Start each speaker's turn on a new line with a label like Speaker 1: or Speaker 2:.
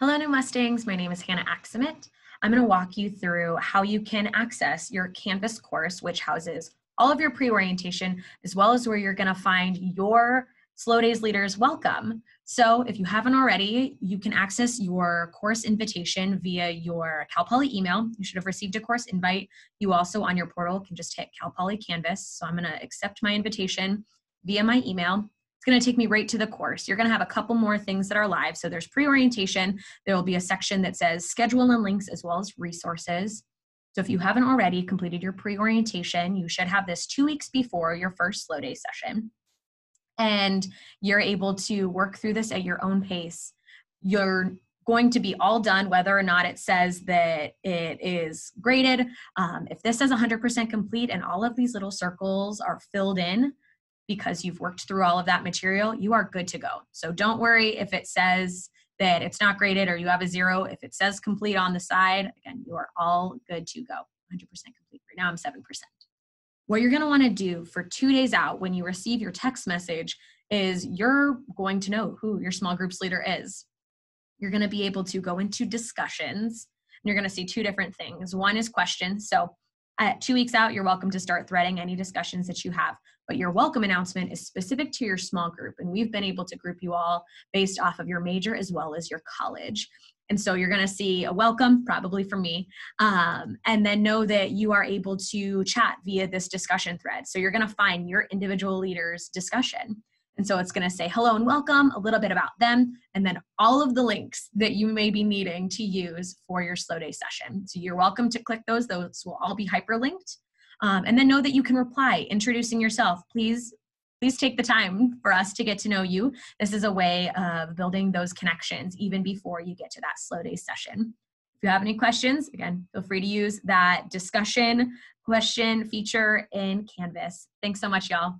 Speaker 1: Hello, New Mustangs. My name is Hannah Axamit. I'm going to walk you through how you can access your Canvas course, which houses all of your pre orientation, as well as where you're going to find your SLO Days Leaders Welcome. So, if you haven't already, you can access your course invitation via your Cal Poly email. You should have received a course invite. You also, on your portal, can just hit Cal Poly Canvas. So, I'm going to accept my invitation via my email. It's going to take me right to the course. You're going to have a couple more things that are live. So there's pre-orientation. There will be a section that says schedule and links as well as resources. So if you haven't already completed your pre-orientation, you should have this two weeks before your first SLO Day session. And you're able to work through this at your own pace. You're going to be all done whether or not it says that it is graded. Um, if this says 100% complete and all of these little circles are filled in, because you've worked through all of that material, you are good to go. So don't worry if it says that it's not graded or you have a zero. If it says complete on the side, again, you are all good to go. 100% complete. Right now I'm 7%. What you're going to want to do for two days out when you receive your text message is you're going to know who your small groups leader is. You're going to be able to go into discussions and you're going to see two different things. One is questions. So at two weeks out, you're welcome to start threading any discussions that you have. But your welcome announcement is specific to your small group. And we've been able to group you all based off of your major as well as your college. And so you're going to see a welcome, probably from me, um, and then know that you are able to chat via this discussion thread. So you're going to find your individual leader's discussion. And so it's going to say hello and welcome, a little bit about them, and then all of the links that you may be needing to use for your SLO Day session. So you're welcome to click those. Those will all be hyperlinked. Um, and then know that you can reply, introducing yourself. Please, please take the time for us to get to know you. This is a way of building those connections even before you get to that SLO Day session. If you have any questions, again, feel free to use that discussion question feature in Canvas. Thanks so much, y'all.